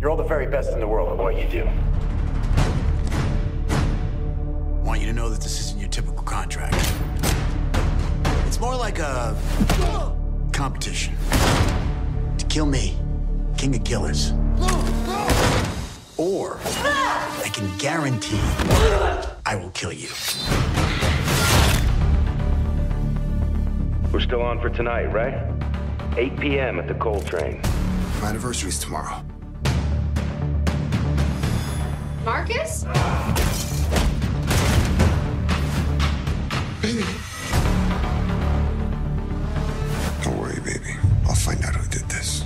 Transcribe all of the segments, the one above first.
You're all the very best in the world at what you do. I want you to know that this isn't your typical contract. It's more like a competition. To kill me, king of killers. Or I can guarantee I will kill you. We're still on for tonight, right? 8 p.m. at the Coltrane. My anniversary's tomorrow. Marcus? Baby. Don't worry, baby. I'll find out who did this.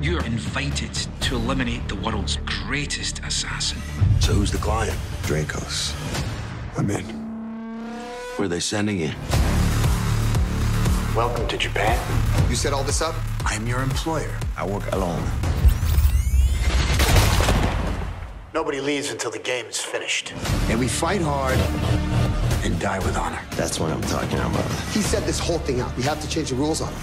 You're invited to eliminate the world's greatest assassin. So who's the client? Dragos. I'm in. Where are they sending you? Welcome to Japan. You set all this up? I'm your employer. I work alone. Nobody leaves until the game is finished. And we fight hard and die with honor. That's what I'm talking about. He set this whole thing up. We have to change the rules on him.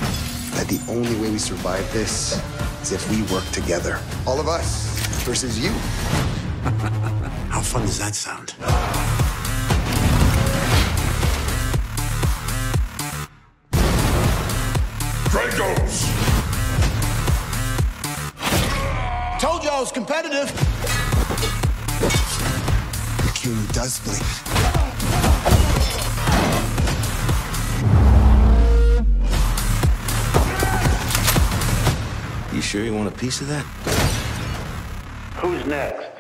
That the only way we survive this is if we work together. All of us versus you. How fun does that sound? Dragos! Told you I was competitive. Does bleed. You sure you want a piece of that? Who's next?